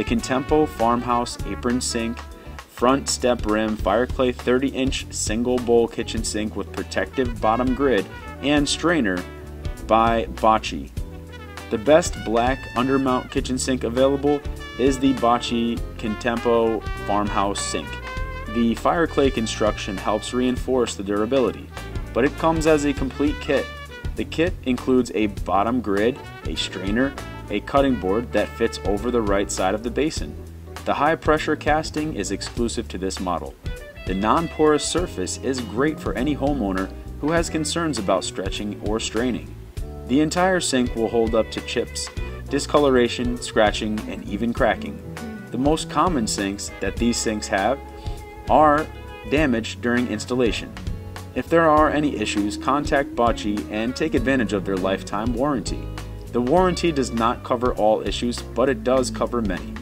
the Contempo Farmhouse Apron Sink, front step rim Fireclay 30 inch single bowl kitchen sink with protective bottom grid and strainer by Bocchi. The best black undermount kitchen sink available is the Bocchi Contempo Farmhouse Sink. The Fireclay construction helps reinforce the durability, but it comes as a complete kit. The kit includes a bottom grid, a strainer, a cutting board that fits over the right side of the basin. The high pressure casting is exclusive to this model. The non porous surface is great for any homeowner who has concerns about stretching or straining. The entire sink will hold up to chips, discoloration, scratching, and even cracking. The most common sinks that these sinks have are damaged during installation. If there are any issues, contact Bocchi and take advantage of their lifetime warranty. The warranty does not cover all issues, but it does cover many.